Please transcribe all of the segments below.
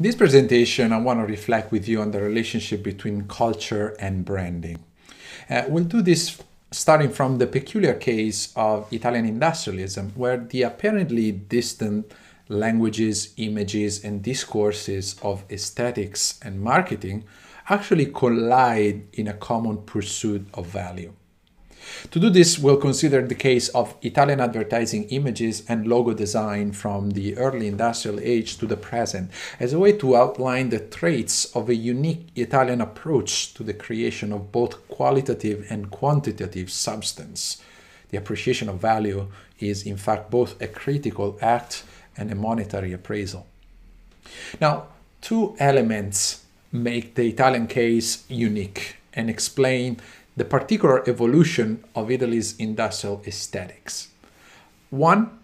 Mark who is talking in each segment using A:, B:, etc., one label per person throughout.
A: This presentation, I want to reflect with you on the relationship between culture and branding. Uh, we'll do this starting from the peculiar case of Italian industrialism, where the apparently distant languages, images, and discourses of aesthetics and marketing actually collide in a common pursuit of value. To do this, we'll consider the case of Italian advertising images and logo design from the early industrial age to the present as a way to outline the traits of a unique Italian approach to the creation of both qualitative and quantitative substance. The appreciation of value is, in fact, both a critical act and a monetary appraisal. Now, two elements make the Italian case unique and explain the particular evolution of Italy's industrial aesthetics. One,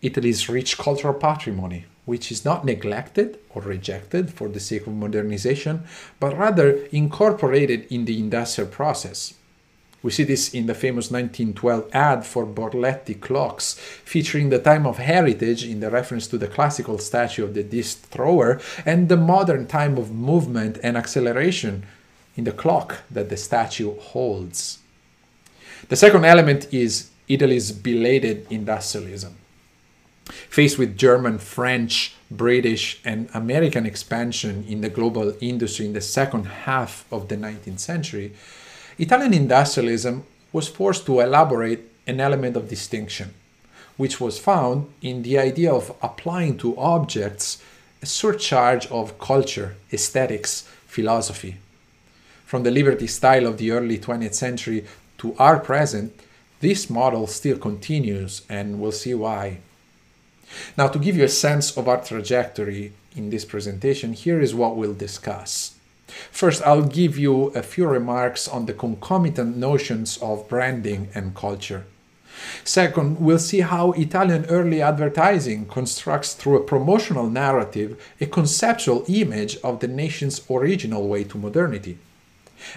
A: Italy's rich cultural patrimony, which is not neglected or rejected for the sake of modernization, but rather incorporated in the industrial process. We see this in the famous 1912 ad for Borletti clocks, featuring the time of heritage in the reference to the classical statue of the disc thrower and the modern time of movement and acceleration in the clock that the statue holds. The second element is Italy's belated industrialism. Faced with German, French, British, and American expansion in the global industry in the second half of the 19th century, Italian industrialism was forced to elaborate an element of distinction, which was found in the idea of applying to objects a surcharge of culture, aesthetics, philosophy, from the liberty style of the early 20th century to our present, this model still continues and we'll see why. Now, to give you a sense of our trajectory in this presentation, here is what we'll discuss. First, I'll give you a few remarks on the concomitant notions of branding and culture. Second, we'll see how Italian early advertising constructs through a promotional narrative a conceptual image of the nation's original way to modernity.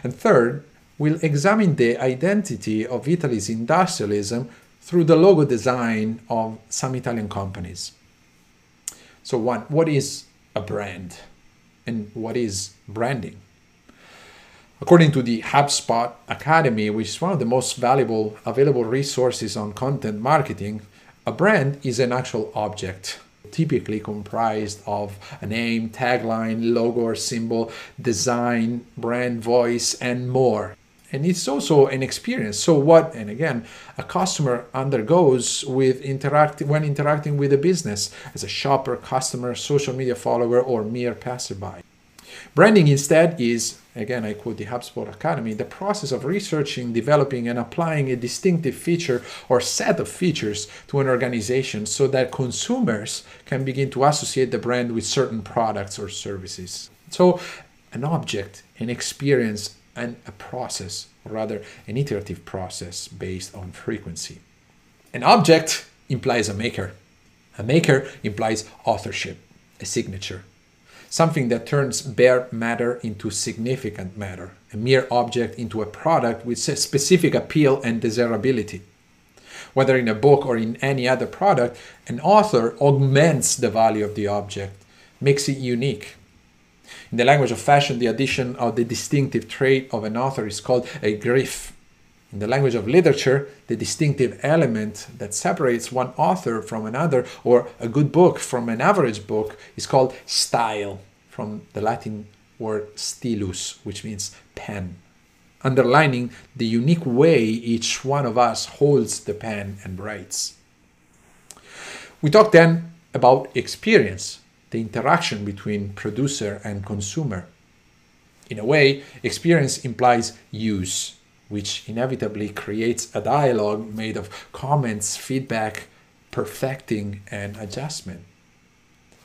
A: And third, we'll examine the identity of Italy's industrialism through the logo design of some Italian companies. So, one, what is a brand? And what is branding? According to the HubSpot Academy, which is one of the most valuable available resources on content marketing, a brand is an actual object typically comprised of a name, tagline, logo or symbol, design, brand voice, and more. And it's also an experience. So what, and again, a customer undergoes with interact when interacting with a business as a shopper, customer, social media follower, or mere passerby. Branding instead is, again, I quote the HubSpot Academy, the process of researching, developing, and applying a distinctive feature or set of features to an organization so that consumers can begin to associate the brand with certain products or services. So, an object, an experience, and a process, or rather, an iterative process based on frequency. An object implies a maker. A maker implies authorship, a signature, something that turns bare matter into significant matter, a mere object into a product with specific appeal and desirability. Whether in a book or in any other product, an author augments the value of the object, makes it unique. In the language of fashion, the addition of the distinctive trait of an author is called a griffe. In the language of literature, the distinctive element that separates one author from another or a good book from an average book is called style, from the Latin word stylus, which means pen, underlining the unique way each one of us holds the pen and writes. We talked then about experience, the interaction between producer and consumer. In a way, experience implies use which inevitably creates a dialogue made of comments, feedback, perfecting, and adjustment.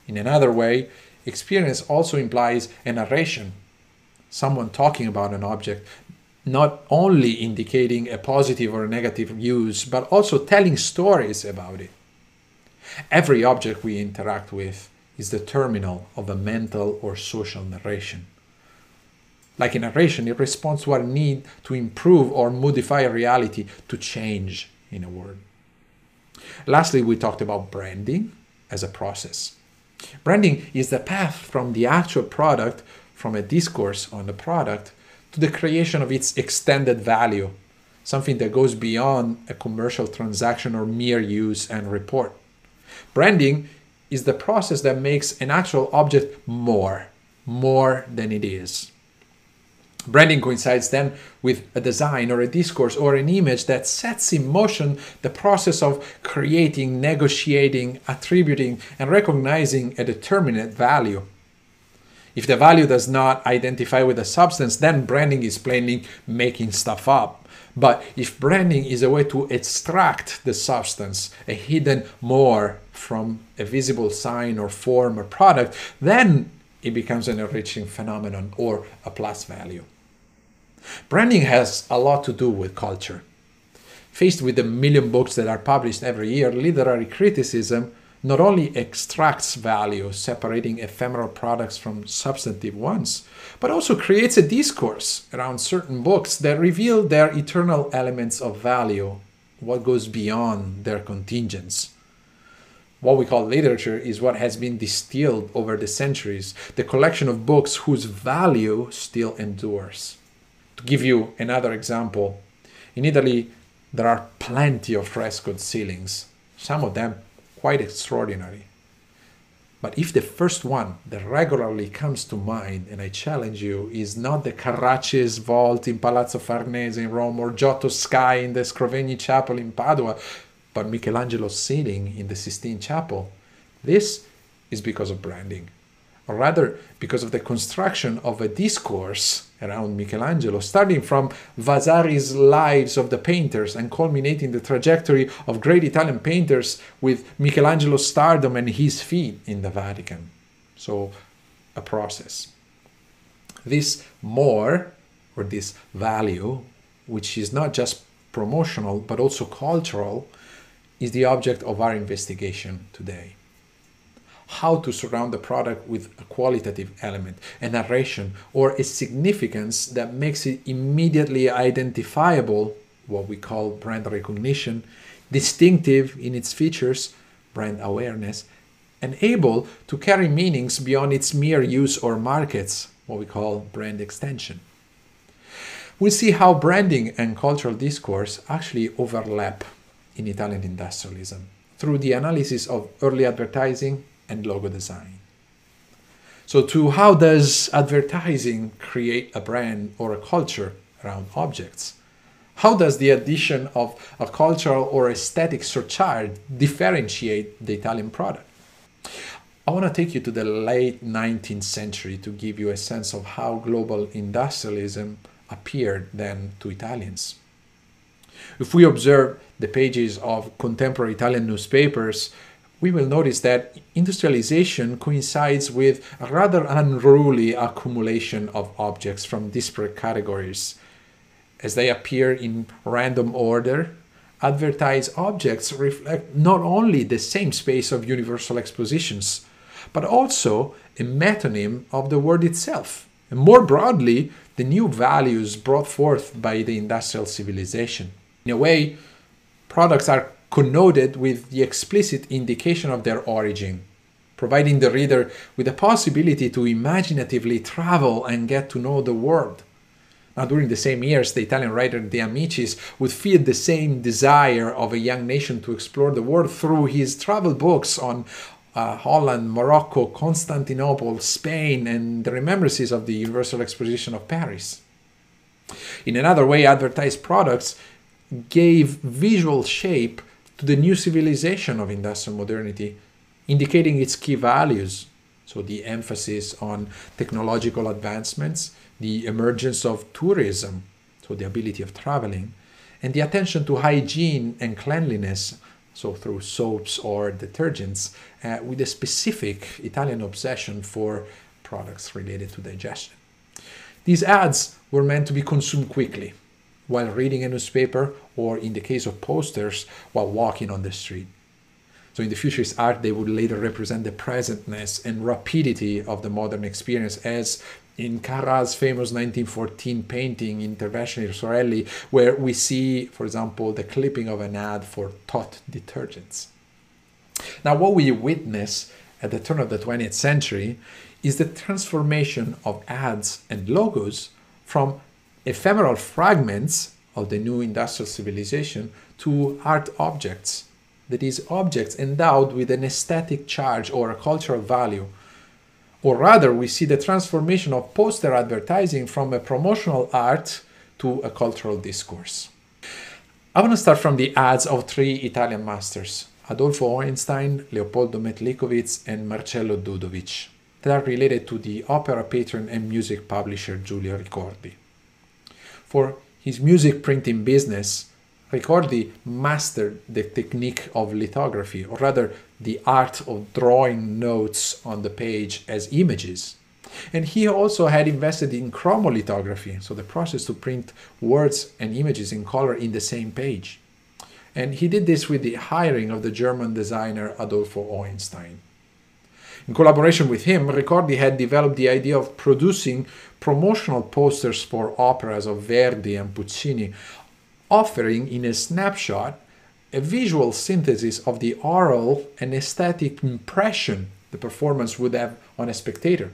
A: In another way, experience also implies a narration, someone talking about an object, not only indicating a positive or a negative use, but also telling stories about it. Every object we interact with is the terminal of a mental or social narration. Like a narration, it responds to our need to improve or modify reality, to change, in a word. Lastly, we talked about branding as a process. Branding is the path from the actual product, from a discourse on the product, to the creation of its extended value, something that goes beyond a commercial transaction or mere use and report. Branding is the process that makes an actual object more, more than it is. Branding coincides then with a design or a discourse or an image that sets in motion the process of creating, negotiating, attributing, and recognizing a determinate value. If the value does not identify with the substance, then branding is plainly making stuff up. But if branding is a way to extract the substance, a hidden more from a visible sign or form or product, then it becomes an enriching phenomenon or a plus value. Branding has a lot to do with culture. Faced with the million books that are published every year, literary criticism not only extracts value, separating ephemeral products from substantive ones, but also creates a discourse around certain books that reveal their eternal elements of value, what goes beyond their contingents. What we call literature is what has been distilled over the centuries, the collection of books whose value still endures. To give you another example, in Italy there are plenty of frescoed ceilings, some of them quite extraordinary. But if the first one that regularly comes to mind, and I challenge you, is not the Carracci's vault in Palazzo Farnese in Rome or Giotto's sky in the Scrovegni Chapel in Padua, but Michelangelo's ceiling in the Sistine Chapel, this is because of branding or rather because of the construction of a discourse around Michelangelo, starting from Vasari's Lives of the Painters and culminating the trajectory of great Italian painters with Michelangelo's stardom and his feet in the Vatican. So, a process. This more, or this value, which is not just promotional but also cultural, is the object of our investigation today how to surround the product with a qualitative element, a narration, or a significance that makes it immediately identifiable, what we call brand recognition, distinctive in its features, brand awareness, and able to carry meanings beyond its mere use or markets, what we call brand extension. We'll see how branding and cultural discourse actually overlap in Italian industrialism through the analysis of early advertising, and logo design. So, to how does advertising create a brand or a culture around objects? How does the addition of a cultural or aesthetic surcharge differentiate the Italian product? I want to take you to the late 19th century to give you a sense of how global industrialism appeared then to Italians. If we observe the pages of contemporary Italian newspapers, we will notice that industrialization coincides with a rather unruly accumulation of objects from disparate categories. As they appear in random order, advertised objects reflect not only the same space of universal expositions, but also a metonym of the word itself, and more broadly, the new values brought forth by the industrial civilization. In a way, products are connoted with the explicit indication of their origin, providing the reader with the possibility to imaginatively travel and get to know the world. Now, during the same years, the Italian writer De Amicis would feel the same desire of a young nation to explore the world through his travel books on uh, Holland, Morocco, Constantinople, Spain, and the remembrances of the Universal Exposition of Paris. In another way, advertised products gave visual shape to the new civilization of industrial modernity, indicating its key values. So, the emphasis on technological advancements, the emergence of tourism, so the ability of traveling, and the attention to hygiene and cleanliness, so through soaps or detergents, uh, with a specific Italian obsession for products related to digestion. These ads were meant to be consumed quickly while reading a newspaper, or in the case of posters, while walking on the street. So in the futurist art, they would later represent the presentness and rapidity of the modern experience, as in Carrà's famous 1914 painting, Intervention Sorelli, where we see, for example, the clipping of an ad for Tot detergents. Now, what we witness at the turn of the 20th century is the transformation of ads and logos from ephemeral fragments of the new industrial civilization to art objects, that is, objects endowed with an aesthetic charge or a cultural value. Or rather, we see the transformation of poster advertising from a promotional art to a cultural discourse. I want to start from the ads of three Italian masters Adolfo Hohenstein, Leopoldo Metlicovitz, and Marcello Dudovich, that are related to the opera patron and music publisher Giulio Ricordi. For his music printing business, Ricordi mastered the technique of lithography, or rather, the art of drawing notes on the page as images. And he also had invested in chromolithography, so the process to print words and images in color in the same page. And he did this with the hiring of the German designer Adolfo Hohenstein. In collaboration with him, Ricordi had developed the idea of producing promotional posters for operas of Verdi and Puccini, offering in a snapshot a visual synthesis of the oral and aesthetic impression the performance would have on a spectator.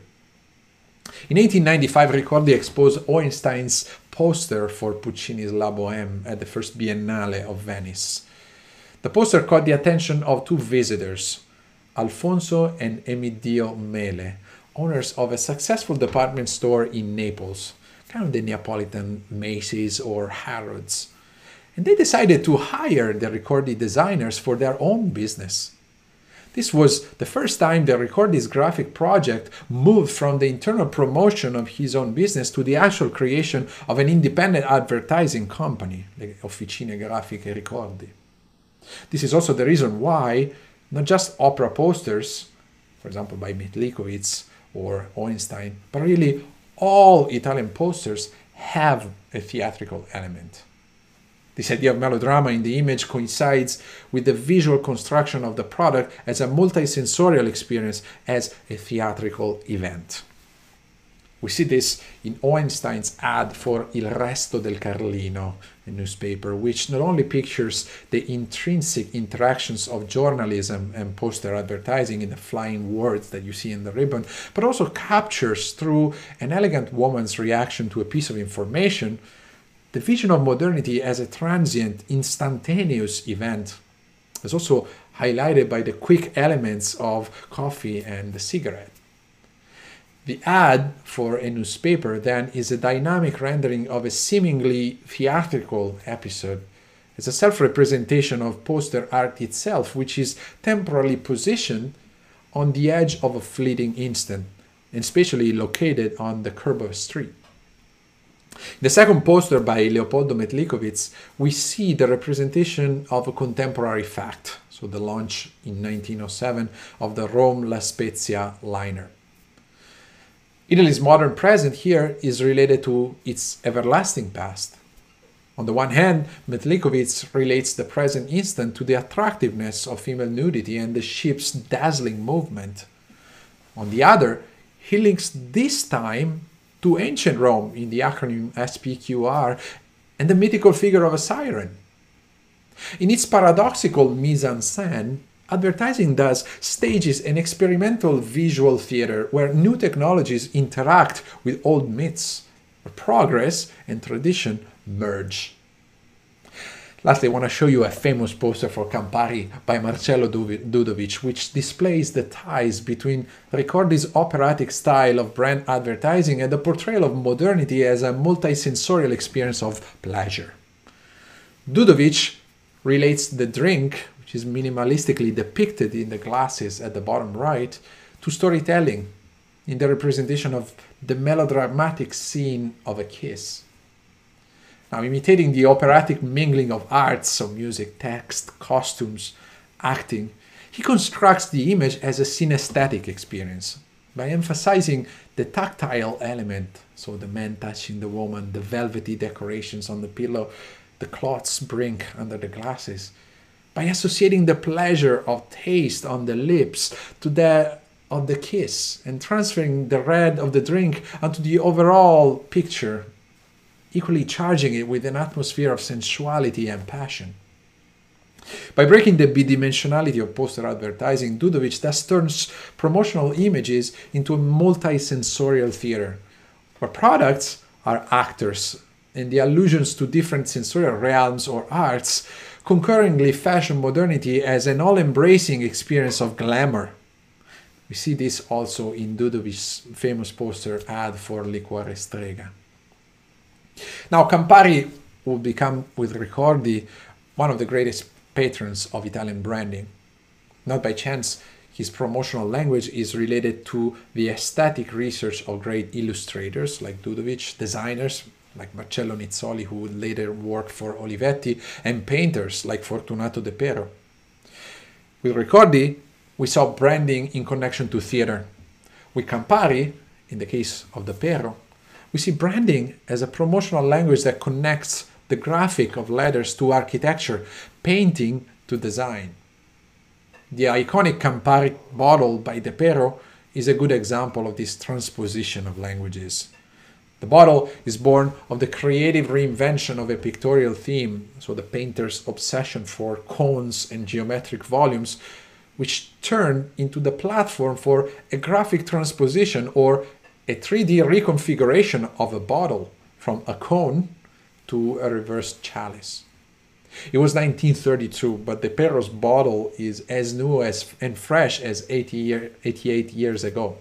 A: In 1895, Ricordi exposed Hohenstein's poster for Puccini's La Boheme at the first Biennale of Venice. The poster caught the attention of two visitors, Alfonso and Emidio Mele, owners of a successful department store in Naples, kind of the Neapolitan Macy's or Harrods. And they decided to hire the Ricordi designers for their own business. This was the first time the Ricordi's graphic project moved from the internal promotion of his own business to the actual creation of an independent advertising company, the Officine Grafiche Ricordi. This is also the reason why not just opera posters, for example, by Metlicovitz or Hohenstein, but really all Italian posters have a theatrical element. This idea of melodrama in the image coincides with the visual construction of the product as a multisensorial experience, as a theatrical event. We see this in Hohenstein's ad for Il Resto del Carlino, a newspaper, which not only pictures the intrinsic interactions of journalism and poster advertising in the flying words that you see in the ribbon, but also captures through an elegant woman's reaction to a piece of information the vision of modernity as a transient, instantaneous event is also highlighted by the quick elements of coffee and the cigarette. The ad for a newspaper then is a dynamic rendering of a seemingly theatrical episode. It's a self representation of poster art itself, which is temporally positioned on the edge of a fleeting instant, and spatially located on the curb of a street. The second poster by Leopoldo Metlicovitz, we see the representation of a contemporary fact, so the launch in 1907 of the Rome La Spezia liner. Italy's modern present here is related to its everlasting past. On the one hand, Metlicovitz relates the present instant to the attractiveness of female nudity and the ship's dazzling movement. On the other, he links this time to ancient Rome in the acronym SPQR and the mythical figure of a siren. In its paradoxical mise en scène, advertising thus stages an experimental visual theater where new technologies interact with old myths, where progress and tradition merge. Lastly, I want to show you a famous poster for Campari by Marcello Dudovich, which displays the ties between Ricordi's operatic style of brand advertising and the portrayal of modernity as a multisensorial experience of pleasure. Dudovich relates the drink is minimalistically depicted in the glasses at the bottom right, to storytelling in the representation of the melodramatic scene of a kiss. Now, imitating the operatic mingling of arts, so music, text, costumes, acting, he constructs the image as a synesthetic experience by emphasizing the tactile element, so the man touching the woman, the velvety decorations on the pillow, the cloth's brink under the glasses, by associating the pleasure of taste on the lips to that of the kiss and transferring the red of the drink onto the overall picture, equally charging it with an atmosphere of sensuality and passion. By breaking the bidimensionality of poster advertising, Dudovich thus turns promotional images into a multi-sensorial theater, where products are actors, and the allusions to different sensorial realms or arts concurrently fashion modernity as an all-embracing experience of glamour. We see this also in Dudovich's famous poster ad for Liquore Strega. Now, Campari will become, with Ricordi, one of the greatest patrons of Italian branding. Not by chance, his promotional language is related to the aesthetic research of great illustrators like Dudovich, designers like Marcello Nizzoli, who would later work for Olivetti, and painters like Fortunato Depero. With Ricordi, we saw branding in connection to theater. With Campari, in the case of Depero, we see branding as a promotional language that connects the graphic of letters to architecture, painting to design. The iconic Campari bottle by Depero is a good example of this transposition of languages. The bottle is born of the creative reinvention of a pictorial theme, so the painter's obsession for cones and geometric volumes, which turned into the platform for a graphic transposition or a 3D reconfiguration of a bottle from a cone to a reversed chalice. It was 1932, but Depero's bottle is as new as and fresh as 80 year, 88 years ago.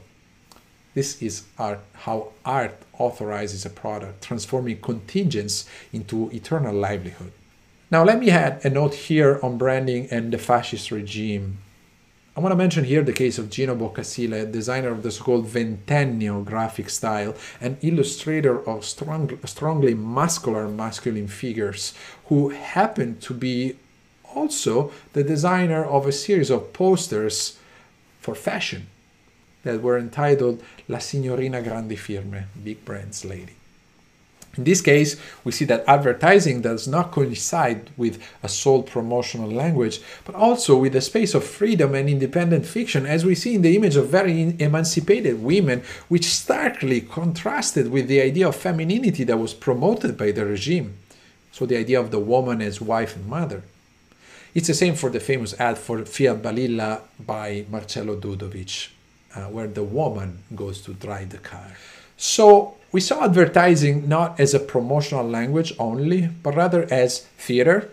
A: This is art, how art authorizes a product, transforming contingents into eternal livelihood. Now, let me add a note here on branding and the fascist regime. I want to mention here the case of Gino Boccasile, designer of the so-called Ventennio graphic style and illustrator of strong, strongly muscular masculine figures, who happened to be also the designer of a series of posters for fashion that were entitled La Signorina Grandi Firme, Big Brands Lady. In this case, we see that advertising does not coincide with a sole promotional language, but also with a space of freedom and independent fiction, as we see in the image of very emancipated women, which starkly contrasted with the idea of femininity that was promoted by the regime. So, the idea of the woman as wife and mother. It's the same for the famous ad for Fiat Balilla by Marcello Dudovich, uh, where the woman goes to drive the car. So, we saw advertising not as a promotional language only, but rather as theater,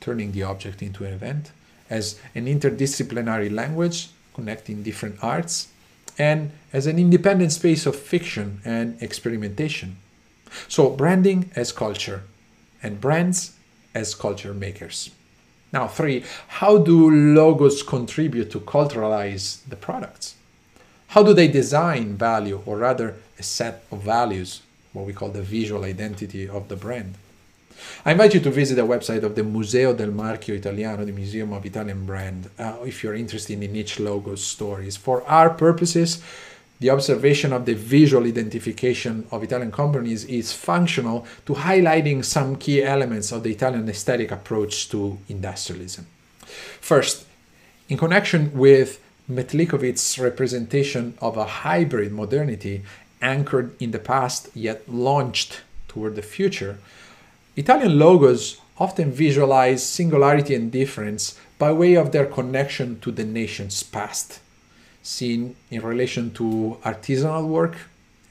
A: turning the object into an event, as an interdisciplinary language, connecting different arts, and as an independent space of fiction and experimentation. So, branding as culture, and brands as culture makers. Now, three, how do logos contribute to culturalize the products? How do they design value, or rather, a set of values, what we call the visual identity of the brand? I invite you to visit the website of the Museo del Marchio Italiano, the Museum of Italian Brand, uh, if you're interested in each logos stories. For our purposes, the observation of the visual identification of Italian companies is functional to highlighting some key elements of the Italian aesthetic approach to industrialism. First, in connection with Metlicovitz's representation of a hybrid modernity anchored in the past yet launched toward the future, Italian logos often visualize singularity and difference by way of their connection to the nation's past, seen in relation to artisanal work,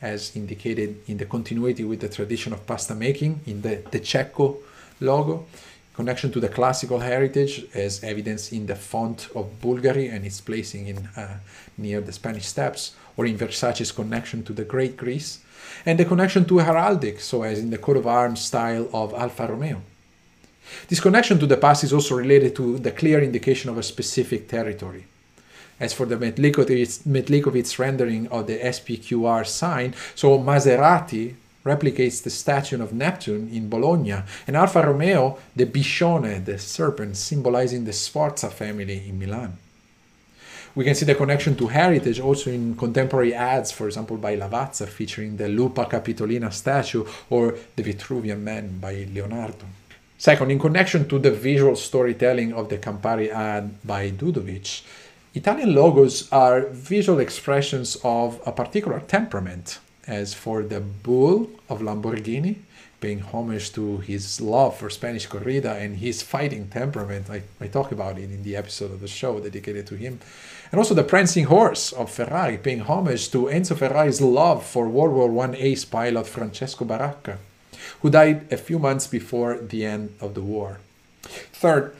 A: as indicated in the continuity with the tradition of pasta making in the De Cecco logo, connection to the classical heritage as evidenced in the font of Bulgari and its placing in uh, near the Spanish steps, or in Versace's connection to the Great Greece, and the connection to heraldic, so as in the coat of arms style of Alfa Romeo. This connection to the past is also related to the clear indication of a specific territory. As for the Metlicovitz rendering of the SPQR sign, so Maserati replicates the statue of Neptune in Bologna, and Alfa Romeo, the Biscione, the serpent, symbolizing the Sforza family in Milan. We can see the connection to heritage also in contemporary ads, for example, by Lavazza, featuring the Lupa Capitolina statue or the Vitruvian Man by Leonardo. Second, in connection to the visual storytelling of the Campari ad by Dudovich, Italian logos are visual expressions of a particular temperament, as for the bull of Lamborghini, paying homage to his love for Spanish corrida and his fighting temperament. I, I talk about it in the episode of the show dedicated to him. And also the prancing horse of Ferrari, paying homage to Enzo Ferrari's love for World War I ace pilot Francesco Baracca, who died a few months before the end of the war. Third,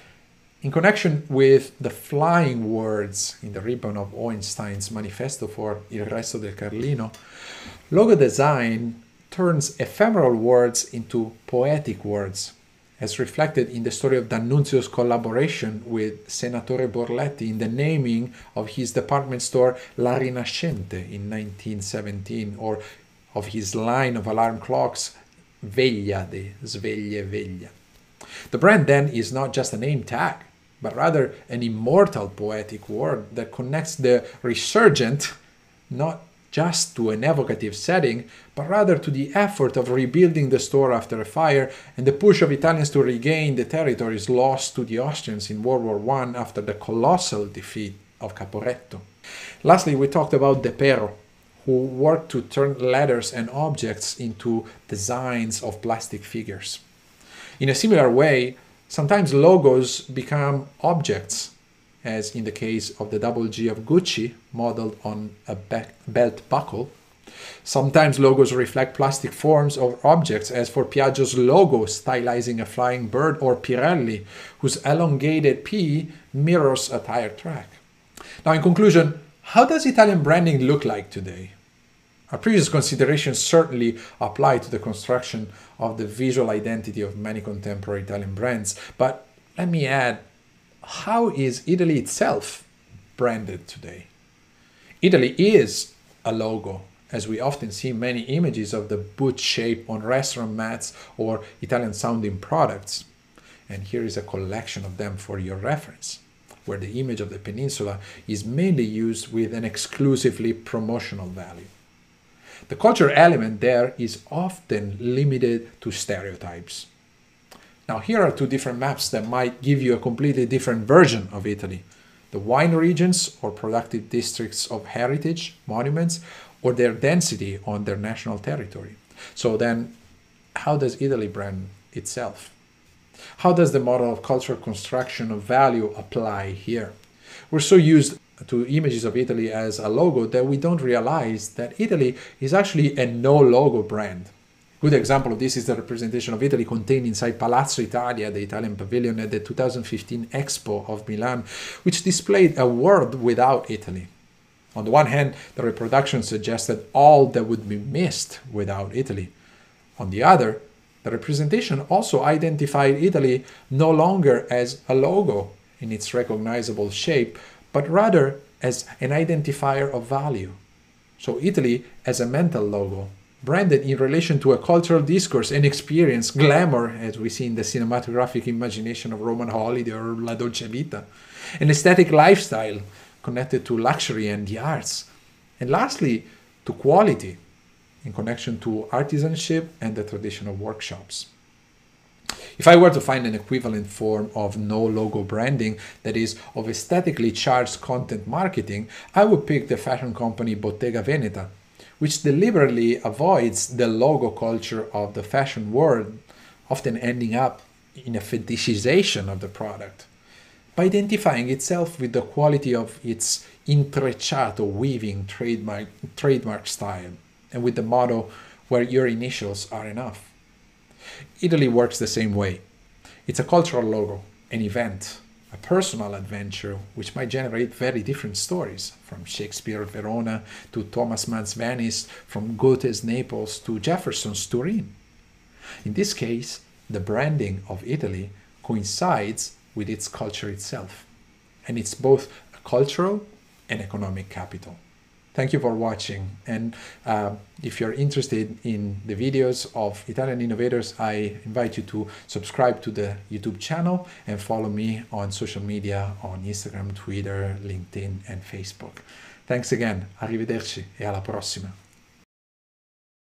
A: in connection with the flying words in the ribbon of Hohenstein's manifesto for Il Resto del Carlino, logo design turns ephemeral words into poetic words, as reflected in the story of D'Annunzio's collaboration with Senatore Borletti in the naming of his department store La Rinascente in 1917, or of his line of alarm clocks Veglia de Sveglie Veglia. The brand then is not just a name tag, but rather an immortal poetic word that connects the resurgent not just to an evocative setting, but rather to the effort of rebuilding the store after a fire and the push of Italians to regain the territories lost to the Austrians in World War I after the colossal defeat of Caporetto. Lastly, we talked about Depero, who worked to turn letters and objects into designs of plastic figures. In a similar way, Sometimes logos become objects, as in the case of the double G of Gucci, modeled on a belt buckle. Sometimes logos reflect plastic forms of objects, as for Piaggio's logo stylizing a flying bird, or Pirelli, whose elongated P mirrors a tire track. Now, in conclusion, how does Italian branding look like today? Our previous considerations certainly apply to the construction of the visual identity of many contemporary Italian brands, but let me add how is Italy itself branded today? Italy is a logo, as we often see many images of the boot shape on restaurant mats or Italian sounding products. And here is a collection of them for your reference, where the image of the peninsula is mainly used with an exclusively promotional value. The culture element there is often limited to stereotypes. Now, here are two different maps that might give you a completely different version of Italy the wine regions or productive districts of heritage, monuments, or their density on their national territory. So, then, how does Italy brand itself? How does the model of cultural construction of value apply here? We're so used to images of Italy as a logo that we don't realize that Italy is actually a no logo brand. Good example of this is the representation of Italy contained inside Palazzo Italia, the Italian pavilion at the 2015 Expo of Milan, which displayed a world without Italy. On the one hand, the reproduction suggested all that would be missed without Italy. On the other, the representation also identified Italy no longer as a logo in its recognizable shape, but rather as an identifier of value. So Italy as a mental logo, branded in relation to a cultural discourse and experience, glamour, as we see in the cinematographic imagination of Roman holiday or La Dolce Vita, an aesthetic lifestyle connected to luxury and the arts, and lastly, to quality in connection to artisanship and the traditional workshops. If I were to find an equivalent form of no logo branding that is of aesthetically charged content marketing, I would pick the fashion company Bottega Veneta, which deliberately avoids the logo culture of the fashion world, often ending up in a fetishization of the product, by identifying itself with the quality of its intrecciato weaving trademark, trademark style and with the motto where your initials are enough. Italy works the same way. It's a cultural logo, an event, a personal adventure which might generate very different stories from Shakespeare Verona to Thomas Mann's Venice, from Goethe's Naples to Jefferson's Turin. In this case, the branding of Italy coincides with its culture itself, and it's both a cultural and economic capital. Thank you for watching. And uh, if you're interested in the videos of Italian innovators, I invite you to subscribe to the YouTube channel and follow me on social media on Instagram, Twitter, LinkedIn, and Facebook. Thanks again. Arrivederci e alla prossima.